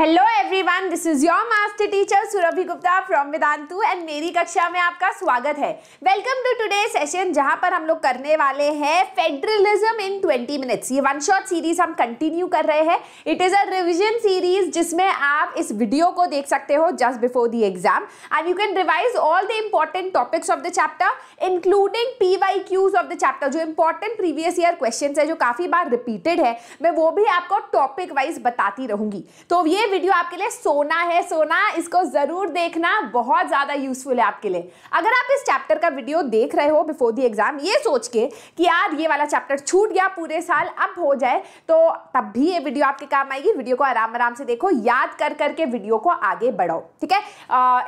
Hello everyone this is your master teacher Surbhi Gupta from Vedantu and मेरी कक्षा में आपका स्वागत है। वेलकम टू टुडे सेशन जहाँ पर हम लोग करने वाले हैं फेडरलिज्म इन 20 मिनट्स ये वन शॉट सीरीज़ हम कंटिन्यू कर रहे हैं। It is a revision series जिसमें आप इस वीडियो को देख सकते हो just before the exam and you can revise all the important topics of the chapter including P Y Qs of the chapter जो इंपॉर्टेंट प्रीवियस ईयर क्वेश्चन है, जो काफ़ी बार रिपीटेड है, मैं वो भी आपको टॉपिक वाइज बताती रहूँगी। तो ये वीडियो आपके लिए सोना है। सोना, इसको ज़रूर देखना। बहुत ज़्यादा यूजफुल है आपके लिए। अगर आप इस चैप्टर का वीडियो देख रहे हो बिफोर दी एग्ज़ाम ये सोच के कि यार ये वाला चैप्टर छूट गया पूरे साल, अब हो जाए तो तब भी ये वीडियो आपके काम आएगी। वीडियो को आराम आराम से देखो, याद कर करके वीडियो को आगे बढ़ाओ, ठीक है?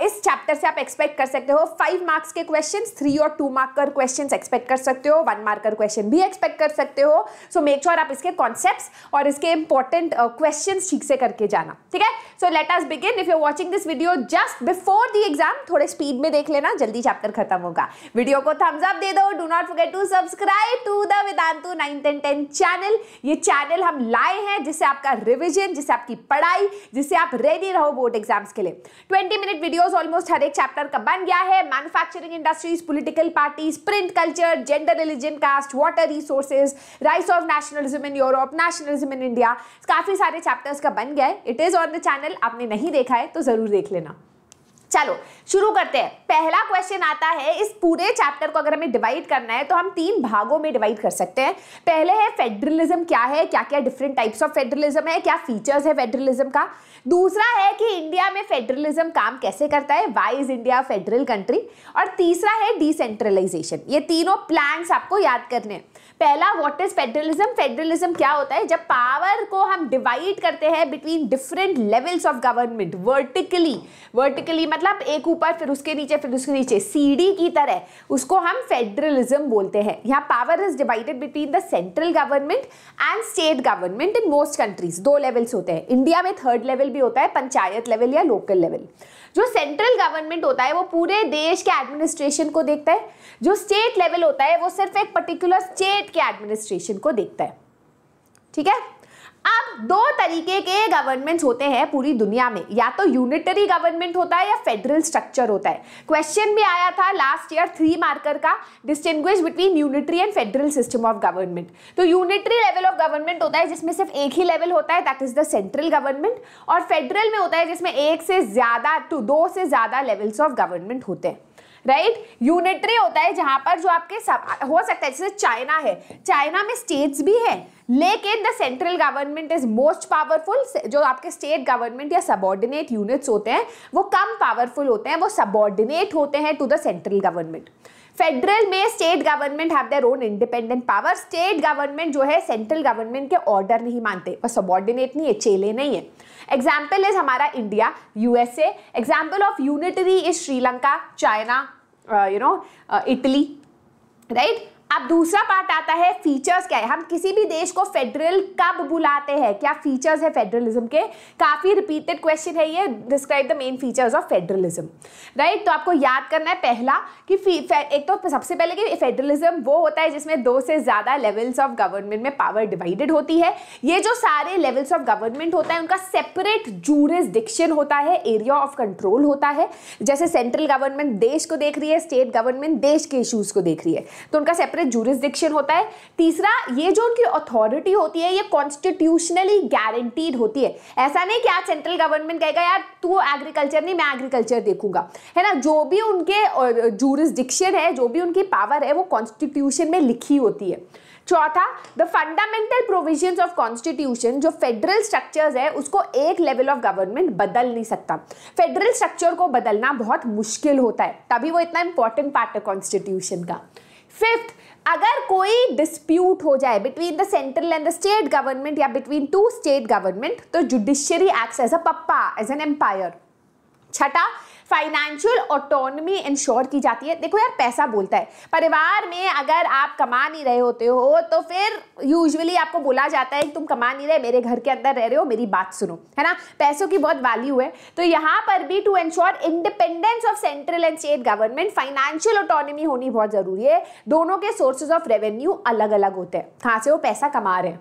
इस चैप्टर से आप एक्सपेक्ट कर सकते हो फाइव मार्क्स के क्वेश्चन थ्री और टू मार्क कर क्वेश्चन एक्सपेक्ट कर सकते हो वन मार्कर क्वेश्चन भी एक्सपेक्ट कर सकते हो। सो मेक श्योर आप इसके कॉन्सेप्ट और इसके इंपॉर्टेंट क्वेश्चन ठीक से करके जाना। ठीक है? So let us begin if you watching this video just before the exam थोड़े स्पीड में देख लेना, जल्दी चैप्टर खत्म होगा। वीडियो को थम्स अप दे दो do not forget to subscribe to the Vedantu 9th and 10th channel ये चैनल हम लाए हैं जिससे आपका रिवीजन जिससे आपकी पढ़ाई, जिससे आप रेडी रहो बोर्ड एग्ज़ाम्स के लिए। 20 मिनट वीडियोस ऑलमोस्ट हर एक चैप्टर का बन गया है। Manufacturing industries political parties print culture gender religion caste water resources rise of nationalism in Europe nationalism in India काफ़ी सारे चैप्टर्स का बन गया है। It is on the channel आपने नहीं देखा है तो ज़रूर देख लेना। चलो, शुरू करते हैं। पहला क्वेश्चन आता है, इस पूरे चैप्टर को अगर हमें डिवाइड करना है तो हम तीन भागों में डिवाइड कर सकते हैं। पहले है फेडरलिज्म क्या है? क्या क्या डिफरेंट टाइप्स ऑफ़ फेडरलिज्म है? क्या फीचर्स है फेडरलिज्म का? दूसरा है कि इंडिया में फेडरलिज्म काम कैसे करता है? Why is India federal country और तीसरा है डिसेंट्रलाइजेशन ये तीनों प्लान्स आपको याद करने पहला व्हाट इज़ फेडरलिज्म फेडरलिज्म क्या होता है? जब पावर को हम डिवाइड करते हैं between different levels of government vertically vertically मतलब एक ऊपर, फिर उसके नीचे, फिर उसके नीचे। सीडी की तरह उसको हम फेडरलिज्म बोलते हैं। यहाँ power is divided between the central government and state government in most countries दो लेवल्स होते हैं। इंडिया में थर्ड लेवल भी होता है, पंचायत लेवल या लोकल लेवल जो सेंट्रल गवर्नमेंट होता है, वो पूरे देश के एडमिनिस्ट्रेशन को देखता है। जो स्टेट लेवल होता है, वो सिर्फ़ एक पर्टिकुलर स्टेट के एडमिनिस्ट्रेशन को देखता है। ठीक है? अब दो तरीके के गवर्नमेंट्स होते हैं पूरी दुनिया में। या तो यूनिटरी गवर्नमेंट होता है या फेडरल स्ट्रक्चर होता है। क्वेश्चन भी आया था लास्ट ईयर थ्री मार्कर का distinguish between unitary and federal system of government तो यूनिटरी लेवल ऑफ़ गवर्नमेंट होता है जिसमें सिर्फ़ एक ही लेवल होता है that is the central government और फेडरल में होता है जिसमें एक से ज़्यादा टू दो से ज़्यादा लेवल्स ऑफ़ गवर्नमेंट होते हैं। राइट? यूनिटरी होता है जहाँ पर जो आपके सब, हो सकता है, जैसे चाइना है। चाइना में स्टेट्स भी है, लेकिन the central government is most powerful जो आपके स्टेट गवर्नमेंट या सबॉर्डिनेट यूनिट्स होते हैं, वो कम पावरफुल होते हैं, वो सबॉर्डिनेट होते हैं to the central government federal में state government have their own independent power state government जो है सेंट्रल गवर्नमेंट के ऑर्डर नहीं मानते। और सबॉर्डिनेट नहीं है, चेले नहीं है। एग्ज़ाम्पल इज़ हमारा India USA example of unitary is Sri Lanka China you know Italy right अब दूसरा पार्ट आता है फीचर्स क्या है? हम किसी भी देश को फेडरल कब बुलाते हैं? क्या फीचर्स है फेडरलिज्म के? काफ़ी रिपीटेड क्वेश्चन है ये. Describe the main features of federalism right तो आपको याद करना है पहला कि एक तो सबसे पहले कि फेडरलिज्म वो होता है जिसमें दो से ज़्यादा लेवल्स ऑफ़ गवर्नमेंट में पावर डिवाइडेड होती है। ये जो सारे लेवल्स ऑफ़ गवर्नमेंट होता है, उनका सेपरेट जूरिस्डिक्शन होता है एरिया ऑफ़ कंट्रोल होता है। जैसे सेंट्रल गवर्नमेंट देश को देख रही है स्टेट गवर्नमेंट देश के इशूज को देख रही है। तो उनका सेपरेट सेपरेट जूरिस्डिक्शन होता है। तीसरा, ये जो उनकी अथॉरिटी होती है, ये कॉन्स्टिट्यूशनली गारंटीड होती है। ऐसा नहीं कि आज सेंट्रल गवर्नमेंट कहेगा, यार, तू एग्रीकल्चर नहीं, मैं एग्रीकल्चर देखूँगा। है ना? जो भी उनके जूरिस्डिक्शन है, जो भी उनकी पावर है, वो कॉन्स्टिट्यूशन में लिखी होती है। चौथा the fundamental provisions of constitution जो फेडरल स्ट्रक्चर्स है, उसको एक लेवल ऑफ़ गवर्नमेंट बदल नहीं सकता। फेडरल स्ट्रक्चर को बदलना बहुत मुश्किल होता है। तभी वो इतना इंपॉर्टेंट पार्ट है कॉन्स्टिट्यूशन का। फिफ्थ अगर कोई डिस्प्यूट हो जाए between the central and the state government या बिटवीन टू स्टेट गवर्नमेंट तो judiciary act as a papa as an umpire छठा फाइनेंशियल ऑटोनमी इंश्योर की जाती है। देखो यार, पैसा बोलता है। परिवार में अगर आप कमा नहीं रहे होते हो तो फिर यूजुअली आपको बोला जाता है कि तुम कमा नहीं रहे, मेरे घर के अंदर रह रहे हो, मेरी बात सुनो, है ना? पैसों की बहुत वैल्यू है। तो यहाँ पर भी to ensure independence of central and state government financial autonomy होनी बहुत ज़रूरी है। दोनों के सोर्सेज ऑफ़ रेवेन्यू अलग अलग होते हैं। कहाँ से वो पैसा कमा रहे हैं?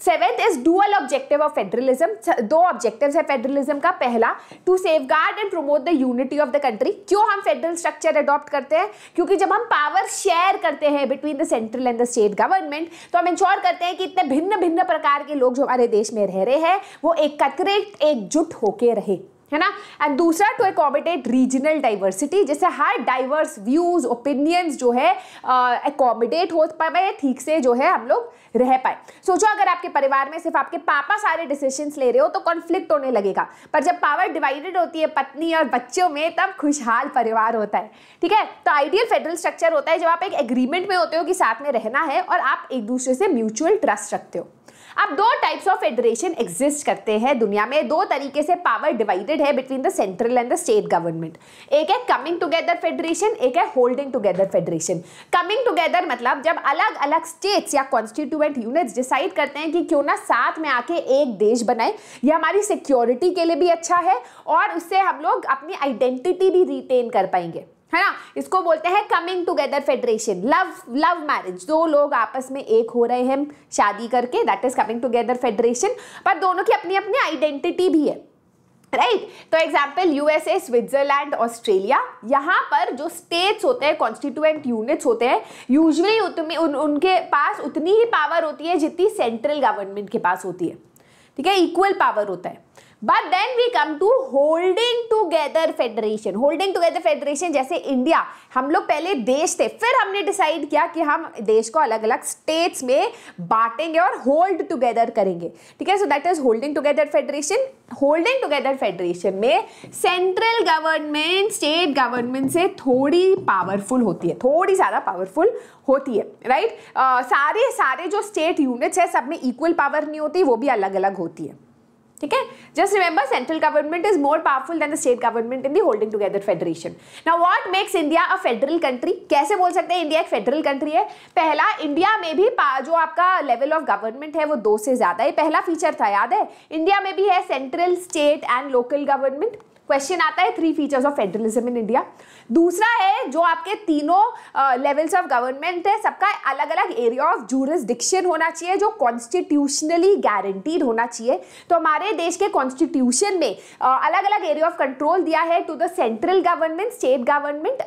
Seventh is dual objective of federalism. दो ऑब्जेक्टिव्स है फेडरलिज्म का, पहला to safeguard and promote the unity of the country क्यों हम फेडरल स्ट्रक्चर अडॉप्ट करते हैं? क्योंकि जब हम पावर शेयर करते हैं between the central and the state government तो हम इंश्योर करते हैं कि इतने भिन्न भिन्न प्रकार के लोग जो हमारे देश में रह रहे हैं, वो एकत्रित, एकजुट होके रहे। है ना? एंड दूसरा टू अकोमोडेट रीजनल डाइवर्सिटी जैसे हर डाइवर्स व्यूज़ ओपिनियंस जो है अकोमोडेट हो पाए ठीक से जो है हम लोग रह पाए। सोचो, अगर आपके परिवार में सिर्फ़ आपके पापा सारे डिसीजंस ले रहे हो तो कॉन्फ्लिक्ट होने लगेगा। पर जब पावर डिवाइडेड होती है पत्नी और बच्चों में, तब खुशहाल परिवार होता है। ठीक है? तो आइडियल फेडरल स्ट्रक्चर होता है जब आप एक एग्रीमेंट में होते हो कि साथ में रहना है और आप एक दूसरे से म्यूचुअल ट्रस्ट रखते हो। अब दो टाइप्स ऑफ़ फेडरेशन एग्जिस्ट करते हैं दुनिया में। दो तरीके से पावर डिवाइडेड है between the central and the state government एक है कमिंग टुगेदर फेडरेशन एक है holding together federation coming together मतलब जब अलग अलग स्टेट्स या कॉन्स्टिट्यूएंट यूनिट्स डिसाइड करते हैं कि क्यों ना साथ में आके एक देश बनाए, यह हमारी सिक्योरिटी के लिए भी अच्छा है और उससे हम लोग अपनी आइडेंटिटी भी रिटेन कर पाएँगे। है ना? इसको बोलते हैं coming together federation love love marriage दो लोग आपस में एक हो रहे हैं शादी करके that is coming together federation पर दोनों की अपनी अपनी आइडेंटिटी भी है राइट? तो एग्ज़ाम्पल यूएसए स्विट्जरलैंड ऑस्ट्रेलिया यहाँ पर जो स्टेट्स होते हैं कॉन्स्टिट्यूएंट यूनिट्स होते हैं यूजुअली उन, उनके पास उतनी ही पावर होती है जितनी सेंट्रल गवर्नमेंट के पास होती है। ठीक है? इक्वल पावर होता है। But then we come to holding together federation holding together federation जैसे इंडिया हम लोग पहले देश थे फिर हमने डिसाइड किया कि हम देश को अलग अलग स्टेट्स में बांटेंगे और होल्ड टुगेदर करेंगे। ठीक है? So that is holding together federation holding together federation में सेंट्रल गवर्नमेंट स्टेट गवर्नमेंट से थोड़ी पावरफुल होती है थोड़ी ज़्यादा पावरफुल होती है राइट right? uh, सारे सारे जो स्टेट यूनिट्स है सब में इक्वल पावर नहीं होती वो भी अलग अलग होती है। ठीक है? Just remember central government is more powerful than the state government in the holding together federation now what makes India a federal country कैसे बोल सकते हैं इंडिया एक फेडरल कंट्री है? पहला इंडिया में भी जो आपका लेवल ऑफ़ गवर्नमेंट है, वो दो से ज़्यादा है। पहला फीचर था, याद है? इंडिया में भी है central state and local government question आता है three features of federalism in India दूसरा है जो आपके तीनों लेवल्स ऑफ़ गवर्नमेंट है, सबका अलग अलग एरिया ऑफ़ जूरिस्डिक्शन होना चाहिए, जो कॉन्स्टिट्यूशनली गारंटीड होना चाहिए। तो हमारे देश के कॉन्स्टिट्यूशन में अलग अलग एरिया ऑफ़ कंट्रोल दिया है to the central government state government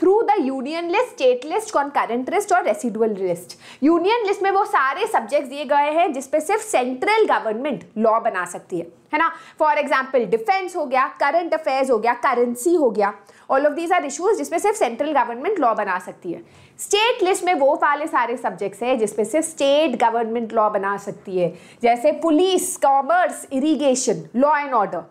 through the union list state list concurrent list और रेसिडुअल लिस्ट यूनियन लिस्ट में वो सारे सब्जेक्ट दिए गए हैं, जिसपे सिर्फ़ सेंट्रल गवर्नमेंट लॉ बना सकती है। है ना? फॉर एग्ज़ाम्पल डिफेंस हो गया करंट अफेयर्स हो गया करेंसी हो गया। All of these are issues जिसमें सिर्फ़ सेंट्रल गवर्नमेंट लॉ बना सकती है। स्टेट लिस्ट में वो वाले सारे सब्जेक्ट्स हैं जिसमें सिर्फ़ स्टेट गवर्नमेंट लॉ बना सकती है। जैसे police commerce irrigation law and order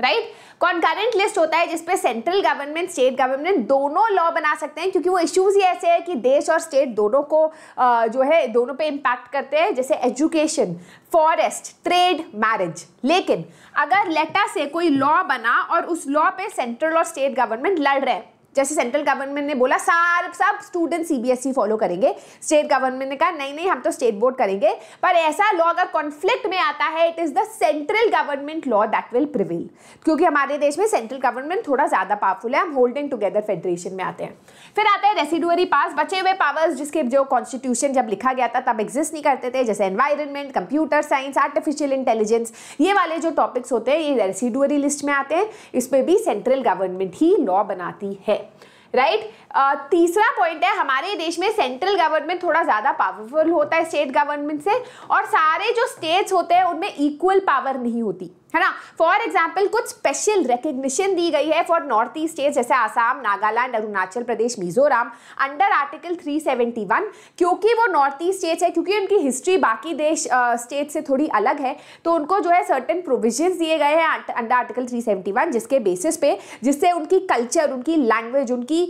right? Concurrent list होता है जिसपे सेंट्रल गवर्नमेंट, स्टेट गवर्नमेंट दोनों लॉ बना सकते हैं, क्योंकि वो इश्यूज़ ही ऐसे हैं कि देश और स्टेट दोनों को जो है, दोनों पे इम्पैक्ट करते हैं, जैसे एजुकेशन फॉरेस्ट ट्रेड मैरिज लेकिन अगर लेटा से कोई लॉ बना और उस लॉ पे सेंट्रल और स्टेट गवर्नमेंट लड़ रहे हैं जैसे सेंट्रल गवर्नमेंट ने बोला, सार, सब स्टूडेंट सीबीएसई फॉलो करेंगे। स्टेट गवर्नमेंट ने कहा, नहीं नहीं, हम तो स्टेट बोर्ड करेंगे। पर ऐसा लॉ अगर कॉन्फ्लिक्ट में आता है it is the central government law that will prevail क्योंकि हमारे देश में सेंट्रल गवर्नमेंट थोड़ा ज़्यादा पावरफुल है, हम होल्डिंग टुगेदर फेडरेशन में आते हैं। फिर आते हैं रेसिडुअरी पास बचे हुए पावर्स जिसके जो कॉन्स्टिट्यूशन जब लिखा गया था, तब एग्जिस्ट नहीं करते थे, जैसे environment computer science artificial intelligence ये वाले जो टॉपिक्स होते हैं, ये रेसिडुअरी लिस्ट में आते हैं। इसमें भी सेंट्रल गवर्नमेंट ही लॉ बनाती है। Right right? uh, तीसरा पॉइंट है हमारे देश में सेंट्रल गवर्नमेंट थोड़ा ज़्यादा पावरफुल होता है स्टेट गवर्नमेंट से और सारे जो स्टेट्स होते हैं उनमें इक्वल पावर नहीं होती है ना? फॉर एग्ज़ाम्पल कुछ स्पेशल रिकग्निशन दी गई है फॉर नॉर्थ ईस्ट स्टेट जैसे आसाम नागालैंड अरुणाचल प्रदेश मिजोरम अंडर आर्टिकल 371 क्योंकि वो नॉर्थ ईस्ट स्टेट्स है क्योंकि उनकी हिस्ट्री बाकी देश स्टेट uh, से थोड़ी अलग है तो उनको जो है सर्टन प्रोविजंस दिए गए हैं अंडर आर्टिकल 371 जिसके बेसिस पे जिससे उनकी कल्चर उनकी लैंग्वेज उनकी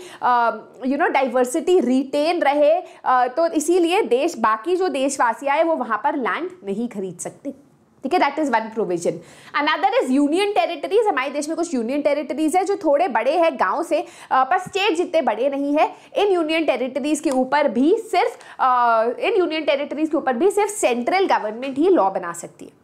यू नो डाइवर्सिटी रिटेन रहे uh, तो इसीलिए देश बाकी जो देशवासियाँ आए वो वहाँ पर लैंड नहीं खरीद सकते। ठीक है that is one provision another is union territories हमारे देश में कुछ यूनियन टेरिटरीज है जो थोड़े बड़े हैं गाँव से पर स्टेट जितने बड़े नहीं है, इन यूनियन टेरिटरीज के ऊपर भी सिर्फ़ इन यूनियन टेरिटरीज के ऊपर भी सिर्फ़ सेंट्रल गवर्नमेंट ही लॉ बना सकती है।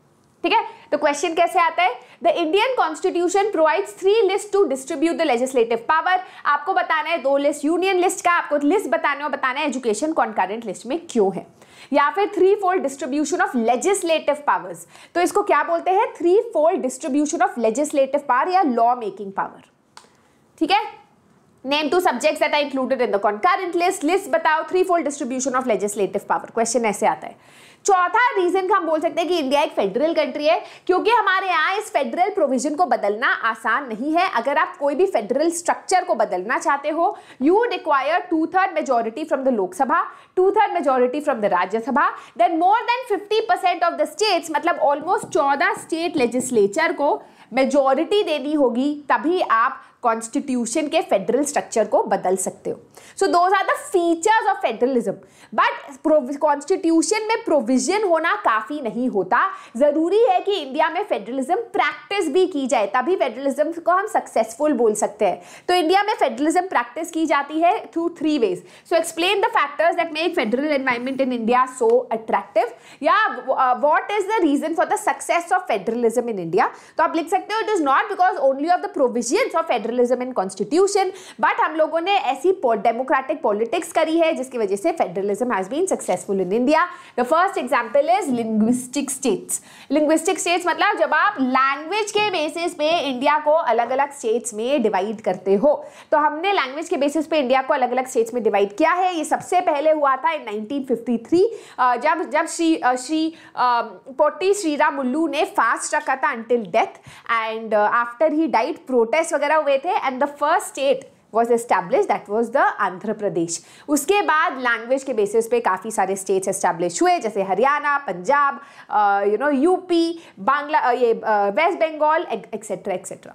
ठीक है? तो क्वेश्चन कैसे आता है? The Indian constitution provides three list to distribute the legislative power आपको बताना है दो लिस्ट यूनियन लिस्ट का आपको लिस्ट बताना और बताना है एजुकेशन कॉन्करेंट लिस्ट में क्यों है। या फिर three fold distribution of legislative powers तो इसको क्या बोलते हैं? Three fold distribution of legislative power या लॉ मेकिंग पावर ठीक है? Name two subjects that are included in the concurrent list list बताओ three fold distribution of legislative power question ऐसे आता है। चौथा रीजन हम बोल सकते हैं कि इंडिया एक फेडरल कंट्री है, क्योंकि हमारे यहाँ इस फेडरल प्रोविज़न को बदलना आसान नहीं है। अगर आप कोई भी फेडरल स्ट्रक्चर को बदलना चाहते हो you require two third majority from the Lok Sabha two third majority from the Rajya Sabha then more than fifty percent of the states मतलब ऑलमोस्ट चौदह स्टेट लेजिस्लेचर को मेजोरिटी देनी होगी, तभी आप कॉन्स्टिट्यूशन के फेडरल स्ट्रक्चर को बदल सकते हो। So those are the features of federalism but constitution में प्रोविज़न होना काफ़ी नहीं होता। ज़रूरी है कि इंडिया में फेडरलिज्म प्रैक्टिस भी की जाए, तभी फेडरलिज्म को हम सक्सेसफुल बोल सकते हैं। तो इंडिया में फेडरलिज्म प्रैक्टिस की जाती है through three ways so explain the factors that make federal environment in India so attractive या what is the reason for the success of federalism in India तो आप लिख सकते हो it is not because only of the provision of federalism in constitution but हम लोगों ने ऐसी डेमोक्रेटिक पॉलिटिक्स करी है, जिसकी वजह से federalism has been successful in India the first example is linguistic states linguistic states मतलब जब आप लैंग्वेज के बेसिस पे इंडिया को अलग अलग स्टेट्स में डिवाइड करते हो तो हमने लैंग्वेज के बेसिस पे इंडिया को अलग अलग स्टेट्स में डिवाइड किया है। ये सबसे पहले हुआ था इन 1953 जब जब श्री श्री पोटी श्रीराम मुल्लू ने फास्ट रखा था until death and after he died protest वगैरह हुए थे and the first state was establish that was the Andhra Pradesh उसके बाद लैंग्वेज के बेसिस पे काफ़ी सारे स्टेट्स एस्टैब्लिश हुए, जैसे Haryana, Punjab you know UP Bangla ये वेस्ट बंगाल एक्सेट्रा एक्सेट्रा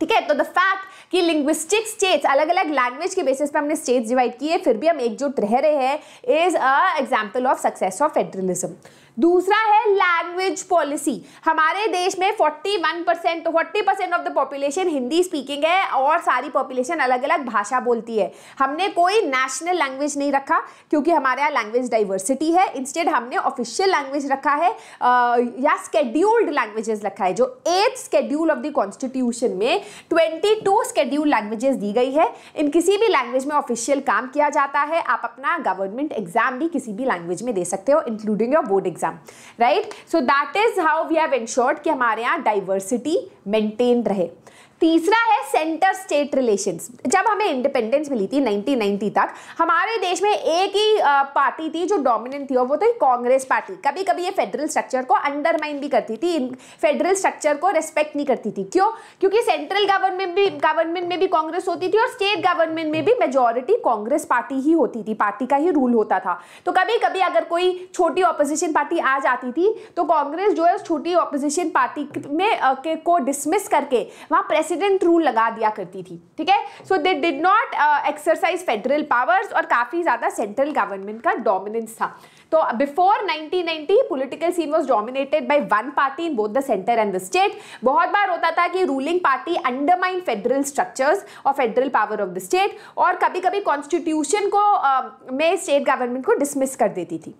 ठीक है? तो द फैक्ट कि लिंग्विस्टिक स्टेट्स अलग अलग लैंग्वेज के बेसिस पे हमने स्टेट्स डिवाइड किए फिर भी हम एकजुट रह रहे हैं is a example of success of federalism दूसरा है लैंग्वेज पॉलिसी हमारे देश में 41 percent forty percent of the population Hindi speaking है और सारी पॉपुलेशन अलग अलग भाषा बोलती है। हमने कोई नेशनल लैंग्वेज नहीं रखा क्योंकि हमारे यहाँ लैंग्वेज डाइवर्सिटी है। इंस्टेड हमने ऑफिशियल लैंग्वेज रखा है आ, या स्केड्यूल्ड लैंग्वेजेस रखा है जो eighth schedule of the constitution में 22 स्केड्यूल लैंग्वेजेस दी गई है। इन किसी भी लैंग्वेज में ऑफिशियल काम किया जाता है। आप अपना गवर्नमेंट एग्ज़ाम भी किसी भी लैंग्वेज में दे सकते हो including your board exam right so that is how we have ensured कि हमारे यहाँ डाइवर्सिटी मेंटेन रहे। तीसरा है सेंटर स्टेट रिलेशंस जब हमें इंडिपेंडेंस मिली थी 1990 तक, हमारे देश में एक ही पार्टी थी जो डोमिनेंट थी और वो थी कांग्रेस पार्टी कभी कभी ये फेडरल स्ट्रक्चर को अंडरमाइन भी करती थी फेडरल स्ट्रक्चर को रेस्पेक्ट नहीं करती थी। क्यों? क्योंकि सेंट्रल गवर्नमेंट भी गवर्नमेंट में भी कांग्रेस होती थी और स्टेट गवर्नमेंट में भी मेजोरिटी कांग्रेस पार्टी ही होती थी पार्टी का ही रूल होता था। तो कभी कभी अगर कोई छोटी ऑपोजिशन पार्टी आ जाती थी तो कांग्रेस जो है छोटी ऑपोजिशन पार्टी में को डिसमिस करके वहाँ प्रेस प्रेसिडेंट रूल लगा दिया करती थी ठीक है? So they did not exercise federal powers और काफ़ी ज़्यादा सेंट्रल गवर्नमेंट का डोमिनेंस था। तो before 1990 political scene was dominated by one party in both the centre and the state बहुत बार होता था कि ruling party undermine federal structures और federal power of the state और कभी कभी कॉन्स्टिट्यूशन को uh, में स्टेट गवर्नमेंट को डिसमिस कर देती थी।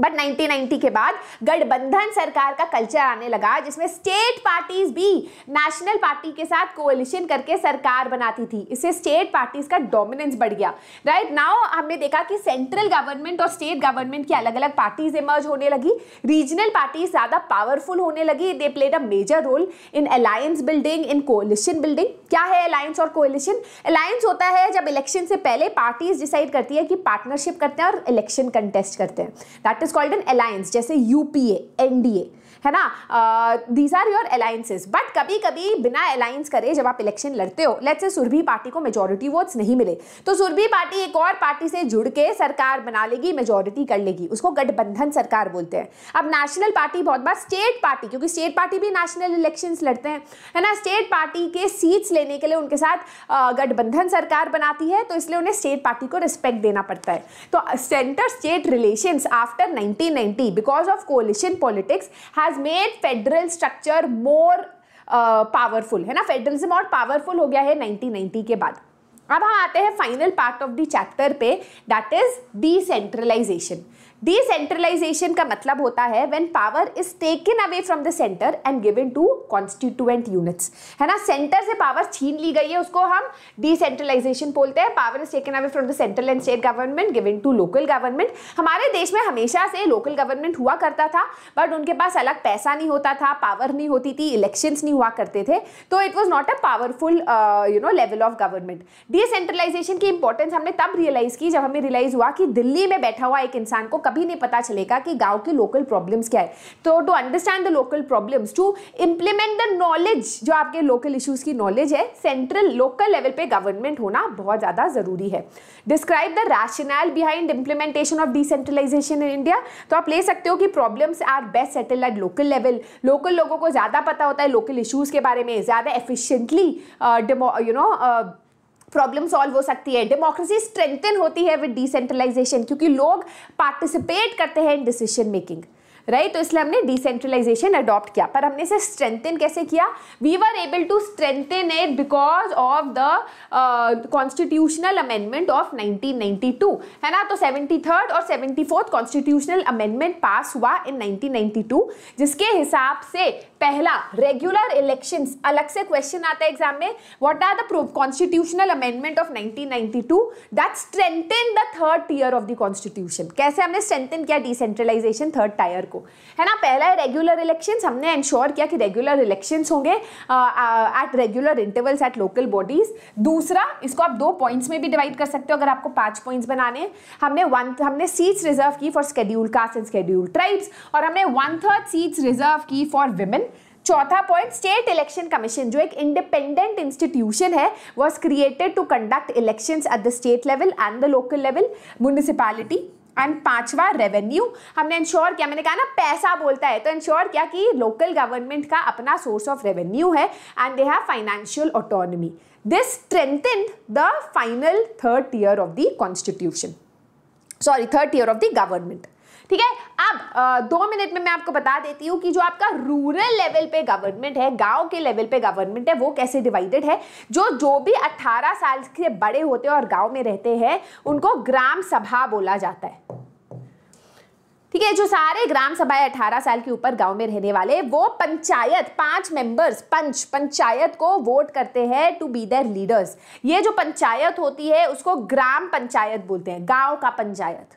बट 1990 के बाद गठबंधन सरकार का कल्चर आने लगा, जिसमें स्टेट पार्टीज़ भी नेशनल पार्टी के साथ कोalition करके सरकार बनाती थी। इससे स्टेट पार्टीज़ का डोमिनेंस बढ़ गया। राइट? नाउ हमने देखा कि सेंट्रल गवर्नमेंट और स्टेट गवर्नमेंट की अलग अलग पार्टीज़ इमर्ज होने लगी। रीजनल पार्टीज़ ज़्यादा पावरफुल होने लगी। They played a major role in alliance building in coalition building क्या है अलायंस और कोलिशन अलायंस होता है जब इलेक्शन से पहले पार्टीज़ डिसाइड करती है कि पार्टनरशिप करते हैं और इलेक्शन कंटेस्ट करते हैं। That is called an alliance जैसे यूपीए एनडीए है ना? These are your alliances but कभी कभी बिना अलायंस करे जब आप इलेक्शन लड़ते हो लेट्स से सुरभि पार्टी को मेजोरिटी वोट्स नहीं मिले तो सुरभि पार्टी एक और पार्टी से जुड़ के सरकार बना लेगी मेजोरिटी कर लेगी। उसको गठबंधन सरकार बोलते हैं। अब नेशनल पार्टी बहुत बार स्टेट पार्टी क्योंकि स्टेट पार्टी भी नेशनल इलेक्शन लड़ते हैं, है ना? स्टेट पार्टी के सीट्स लेने के लिए उनके साथ गठबंधन सरकार बनाती है तो इसलिए उन्हें स्टेट पार्टी को रिस्पेक्ट देना पड़ता है। तो centre state relation after 1990 because of coalition politics has has made federal structure more powerful है ना? फेडरलिज्म और पावरफुल हो गया है 1990 के बाद. अब हम आते हैं final part of the chapter पे. दैट इज़ डिसेंट्रलाइजेशन डिसेंट्रलाइजेशन का मतलब होता है when power is taken away from the centre and given to constituent units है ना? सेंटर से पावर छीन ली गई है, उसको हम डिसेंट्रलाइजेशन बोलते हैं। Power is taken away from the central and state government given to local government हमारे देश में हमेशा से लोकल गवर्नमेंट हुआ करता था बट उनके पास अलग पैसा नहीं होता था पावर नहीं होती थी इलेक्शंस नहीं हुआ करते थे तो it was not a powerful you know level of government decentralisation की इंपॉर्टेंस हमने तब रियलाइज़ की जब हमें रियलाइज़ हुआ कि दिल्ली में बैठा हुआ एक इंसान को कभी नहीं पता चलेगा कि गाँव के लोकल प्रॉब्लम्स क्या है। तो to understand the local problems to implement the knowledge जो आपके लोकल इश्यूज़ की नॉलेज है सेंट्रल लोकल लेवल पे गवर्नमेंट होना बहुत ज़्यादा ज़रूरी है। Describe the rational behind implementation of decentralisation in India तो आप ले सकते हो कि problems are best settle at local level local लोगों को ज़्यादा पता होता है लोकल इशूज़ के बारे में, ज़्यादा efficiently you know problem solve हो सकती है। डेमोक्रेसी स्ट्रेंथन होती है विद डिसेंट्रलाइजेशन क्योंकि लोग पार्टिसिपेट करते हैं इन डिसीज़न मेकिंग राइट तो इसलिए हमने डिसेंट्रलाइजेशन अडॉप्ट किया। पर हमने इसे स्ट्रेंथन कैसे किया? We were able to strengthen it because of the constitutional amendment of 1992 है ना? तो सेवेंटी थर्ड और seventy fourth constitutional amendment pass हुआ इन 1992 जिसके हिसाब से पहला रेगुलर इलेक्शन अलग से क्वेश्चन आता है एग्ज़ाम में what are the constitutional amendment of 1992 that strengthen the third tier of the constitution कैसे हमने स्ट्रेंथन किया डिसेंट्रलाइजेशन थर्ड टायर को? है ना, पहला है रेगुलर इलेक्शंस हमने इंश्योर किया कि रेगुलर इलेक्शंस होंगे at regular intervals at local bodies दूसरा, इसको आप दो पॉइंट्स में भी डिवाइड कर सकते हो अगर आपको पाँच पॉइंट्स बनाने हमने वन हमने सीट्स रिज़र्व की for schedule caste and schedule tribes और हमने वन थर्ड सीट्स रिज़र्व की फॉर विमेन चौथा पॉइंट स्टेट इलेक्शन कमीशन जो एक इंडिपेंडेंट इंस्टीट्यूशन है was created to conduct elections at the state level and the local level municipality and पांचवा revenue हमने ensure किया, मैंने कहा ना, पैसा बोलता है तो इंश्योर किया कि लोकल गवर्नमेंट का अपना सोर्स ऑफ़ रेवेन्यू है and they have financial autonomy this strengthen the final third year of the constitution sorry third year of the government ठीक है? अब दो मिनट में मैं आपको बता देती हूँ कि जो आपका रूरल लेवल पे गवर्नमेंट है, गाँव के लेवल पे गवर्नमेंट है, वो कैसे डिवाइडेड है? जो जो भी 18 साल से बड़े होते हैं और गाँव में रहते हैं, उनको ग्राम सभा बोला जाता है। ठीक है? जो सारे ग्राम सभाएँ 18 साल के ऊपर गाँव में रहने वाले, वो पंचायत, पाँच मेंबर्स पंच, पंचायत को वोट करते हैं टू बी देयर लीडर्स ये जो पंचायत होती है, उसको ग्राम पंचायत बोलते हैं, गाँव का पंचायत।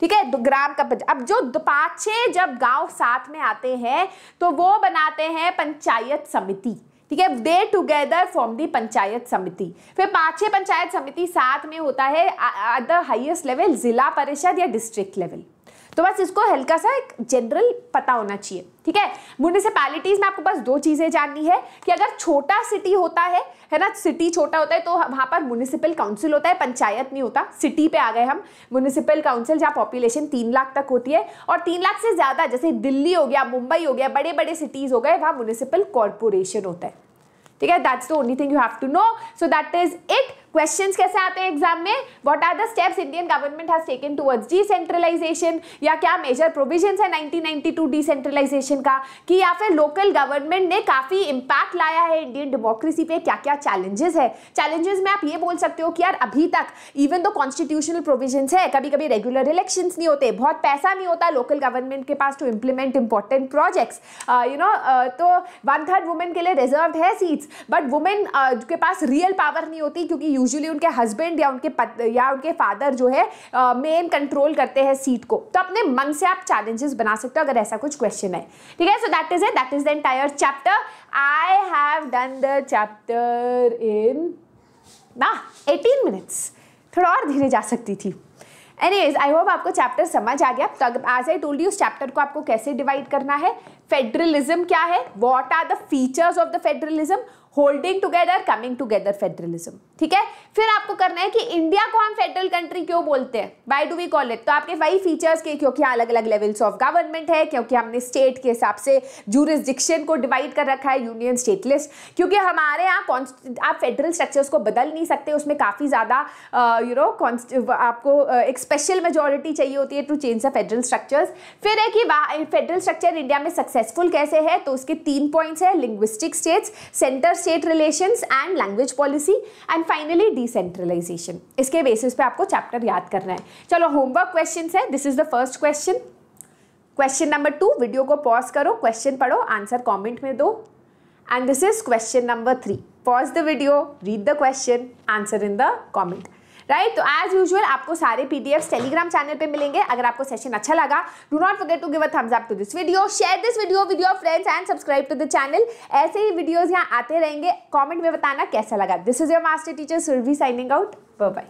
ठीक है? ग्राम का पंचायत अब जो पाछे जब गाँव साथ में आते हैं तो वो बनाते हैं पंचायत समिति। ठीक है? They together form the panchayat समिति। फिर पाँच पंचायत समिति साथ में होता है एट द हाइएस्ट लेवल जिला परिषद या डिस्ट्रिक्ट लेवल तो बस इसको हल्का सा एक जनरल पता होना चाहिए, ठीक है? म्यूनिसिपैलिटीज में आपको बस दो चीज़ें जाननी है कि अगर छोटा सिटी होता है है ना? सिटी छोटा होता है तो वहाँ पर म्यूनिसिपल काउंसिल होता है, पंचायत नहीं होता सिटी पे आ गए हम। म्यूनिसिपल काउंसिल जहाँ पॉपुलेशन तीन लाख तक होती है और तीन लाख से ज़्यादा, जैसे दिल्ली हो गया, मुंबई हो गया बड़े बड़े सिटीज़ हो गए, वहाँ म्यूनिसिपल कॉर्पोरेशन होता है। ठीक है? That's the only thing you have to know so that is it questions कैसे आते हैं एग्ज़ाम में? What are the steps Indian government has taken towards decentralization या क्या मेजर प्रोविजंस है 1992 डिसेंट्रलाइजेशन का? कि या फिर लोकल गवर्नमेंट ने काफ़ी इंपैक्ट लाया है इंडियन डेमोक्रेसी पे? क्या क्या चैलेंजेस है? चैलेंजेस में आप ये बोल सकते हो कि यार अभी तक इवन दो कॉन्स्टिट्यूशनल प्रोविज़न है कभी कभी रेगुलर इलेक्शन नहीं होते, बहुत पैसा नहीं होता लोकल गवर्नमेंट के पास to implement important projects you know तो वन थर्ड वुमेन के लिए रिज़र्व है सीट्स बट वुमेन के पास रियल पावर नहीं होती क्योंकि यूजुअली उनके हस्बैंड या उनके पत, या उनके फादर जो है मेन uh, कंट्रोल करते हैं सीट को। तो अपने मन से आप चैलेंजेस बना सकते हो अगर ऐसा कुछ क्वेश्चन है। ठीक है? So that is that is the entire chapter I have done the chapter in ना 18 मिनट्स थोड़ा और धीरे जा सकती थी। एनीवेज आई होप आपको चैप्टर समझ आ गया। तो एज आई टोल्ड यू उस चैप्टर को आपको कैसे डिवाइड करना है? फेडरलिज्म क्या है? What are the features of the federalism holding together coming together federalism ठीक है? फिर आपको करना है कि इंडिया को हम फेडरल कंट्री क्यों बोलते हैं? Why do we call it तो आपके वही फीचर्स के, क्योंकि अलग अलग लेवल्स ऑफ़ गवर्नमेंट है, क्योंकि हमने स्टेट के हिसाब से जूरिस्डिक्शन को डिवाइड कर रखा है यूनियन स्टेट लिस्ट क्योंकि हमारे यहाँ आप फेडरल स्ट्रक्चर्स को बदल नहीं सकते, उसमें काफ़ी ज़्यादा यू नो आपको एक स्पेशल मेजोरिटी चाहिए होती है to change the federal structures फिर है कि फेडरल स्ट्रक्चर इंडिया में सक्सेसफुल कैसे है? तो उसके तीन पॉइंट्स है linguistic states centre state relations and language policy and finally decentralization इसके बेसिस पे आपको चैप्टर याद करना है। चलो होमवर्क क्वेश्चन है। This is the first question question number two video को पॉज करो क्वेश्चन पढ़ो आंसर कमेंट में दो। And this is question number three pause the video read the question answer in the comment right तो as usual आपको सारे PDF Telegram channel पे मिलेंगे। अगर आपको सेशन अच्छा लगा do not forget to give a thumbs up to this video share this video with your friends and subscribe to the channel ऐसे ही वीडियोज़ यहाँ आते रहेंगे। कॉमेंट में बताना कैसा लगा। This is your master teacher Surbhi signing out bye